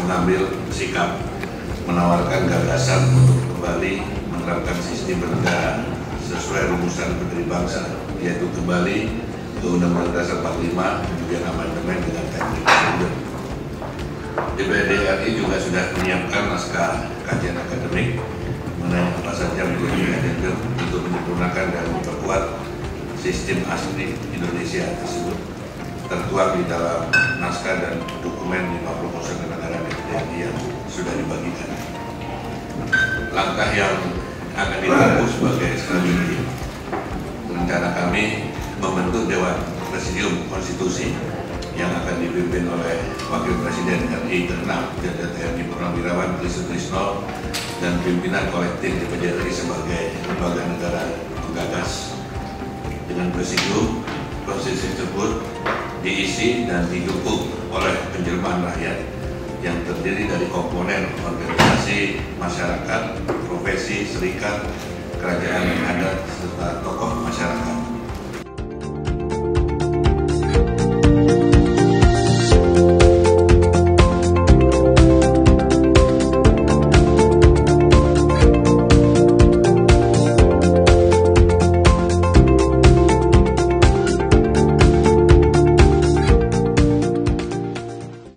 mengambil sikap menawarkan gagasan untuk kembali menerapkan sistem bernegara sesuai rumusan Menteri Bangsa yaitu kembali ke Undang-Undang Dasar 45 kemudian amandemen dengan teknik. DPRD RI juga sudah menyiapkan naskah kajian akademik mengenai apa saja menjadi addendum untuk menyempurnakan dan memperkuat sistem asli Indonesia tersebut tertuang di dalam naskah Langkah yang akan ditempuh sebagai strategi. Rencana kami membentuk Dewan Presidium Konstitusi yang akan dipimpin oleh Wakil Presiden RI ke-6 Jenderal TNI Purnawirawan Trisut Trisno dan pimpinan kolektif DPD RI sebagai lembaga negara penggagas. Dengan presidium konstitusi tersebut diisi dan didukung oleh penjelmaan rakyat yang terdiri dari komponen organisasi masyarakat, profesi, serikat, kerajaan adat, serta.